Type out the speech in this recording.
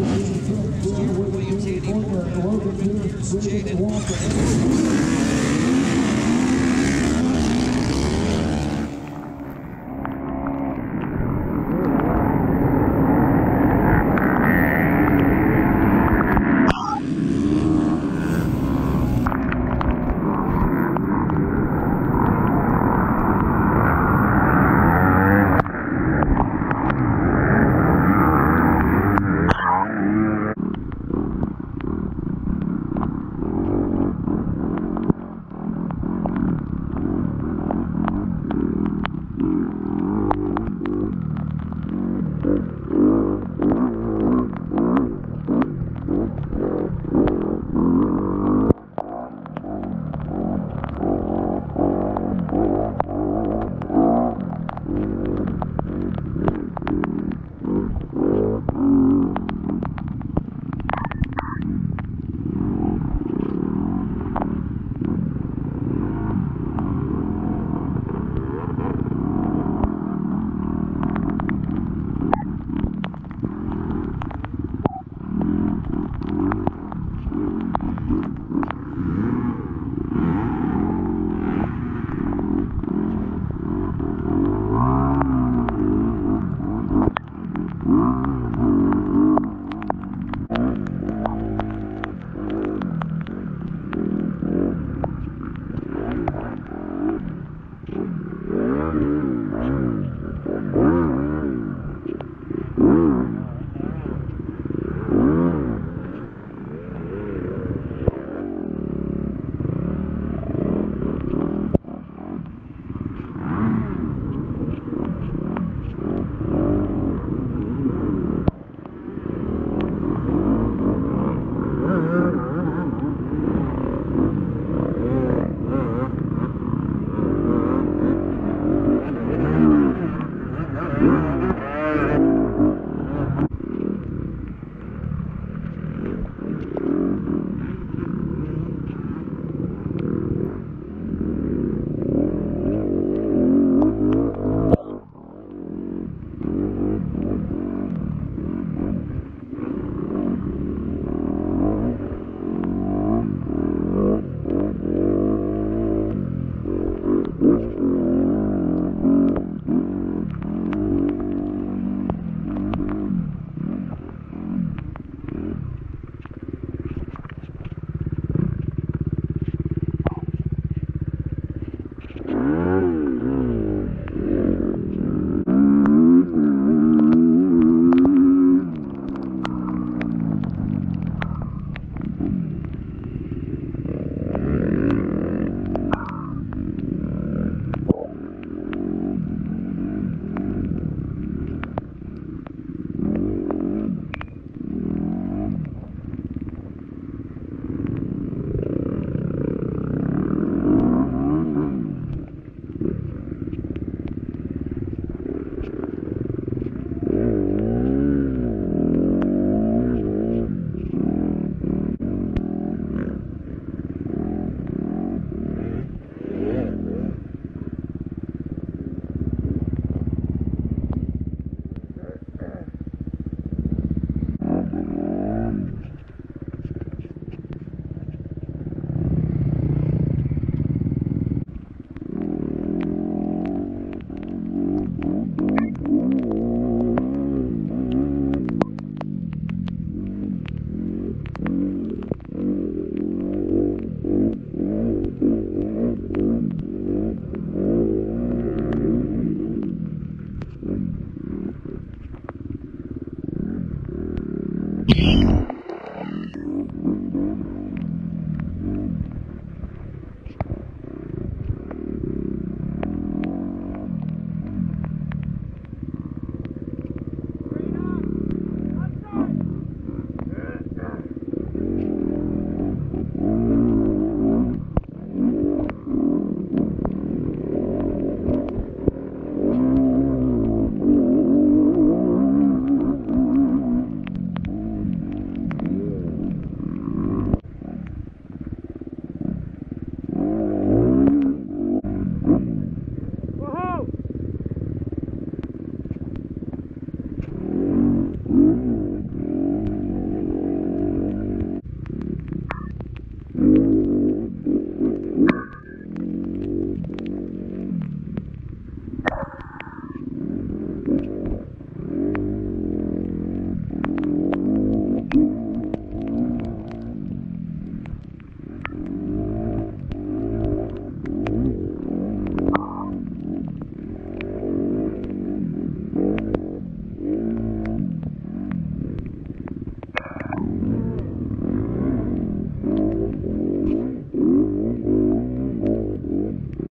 Williams, Jaden Jaden Walker.